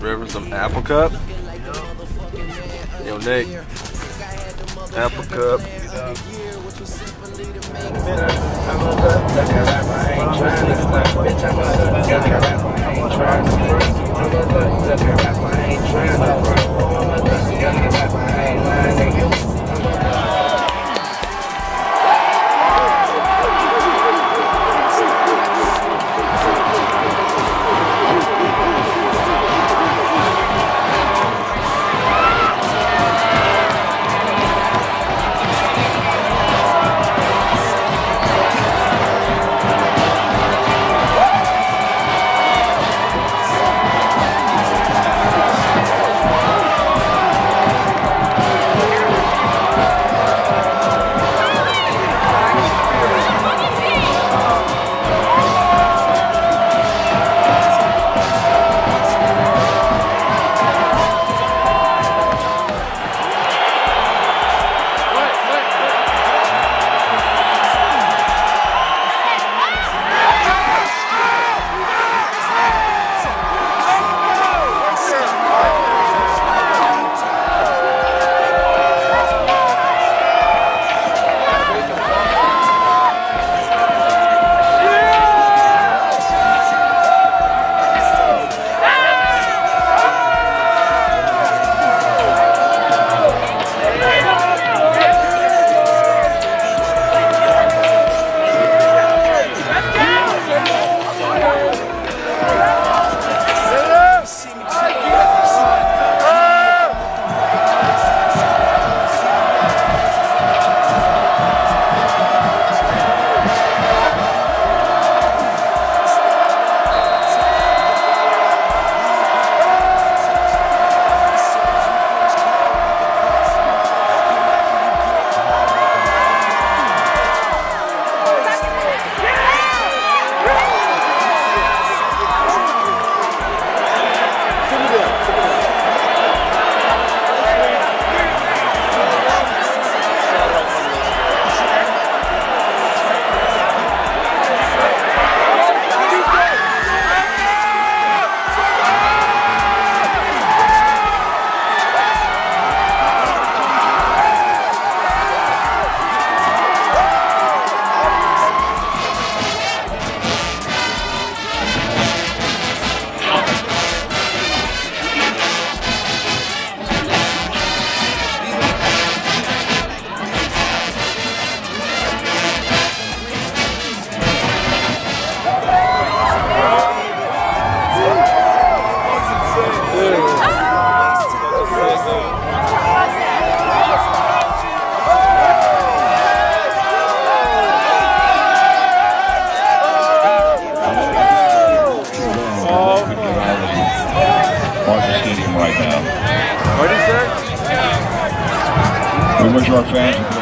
River some apple cup. Yo, Nick. Apple cup. right now. What did you say? We wish our fans